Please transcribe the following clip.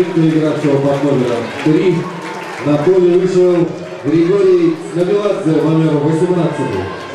игравшего под номером 3, на поле вышел Григорий Набеладзе, номер 18.